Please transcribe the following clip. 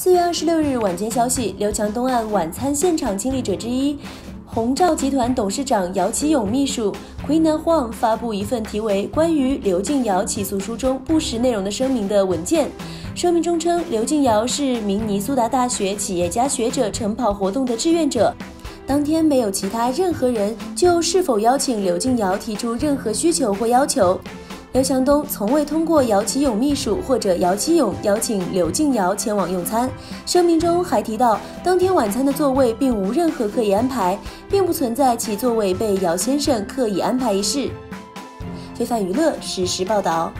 四月二十六日晚间消息，刘强东案晚餐现场亲历者之一，鸿兆集团董事长姚启勇秘书 Queena Huang 发布一份题为《关于刘静瑶起诉书中不实内容的声明》的文件。声明中称，刘静瑶是明尼苏达大学企业家学者晨跑活动的志愿者，当天没有其他任何人就是否邀请刘静瑶提出任何需求或要求。刘强东从未通过姚启勇秘书或者姚启勇邀请刘静瑶前往用餐。声明中还提到，当天晚餐的座位并无任何刻意安排，并不存在其座位被姚先生刻意安排一事。非凡娱乐实时报道。